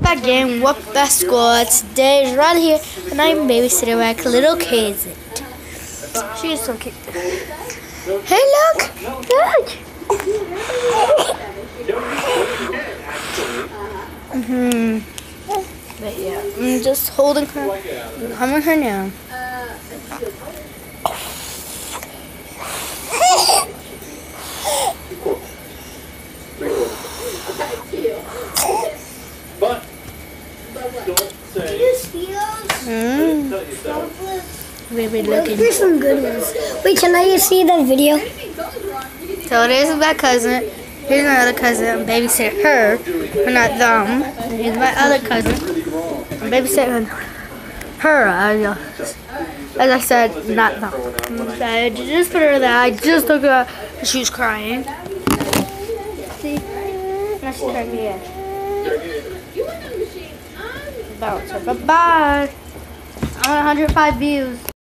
Back again, what best school? Today is right here, and I'm babysitting like little kids. She is so cute. Hey, look! Look! hmm But yeah, I'm just holding her, humming her now. But don't say. Mm. Baby looking. Here's some good ones. Wait, can I see the video? So there's my cousin. Here's my other cousin. I'm babysitting her, but not them. And here's my other cousin. I'm babysitting her. uh, As I said, not them. I just put her there. I just took her. She was crying. See? Now she's right here. Bounce. Bye bye. I want 105 views.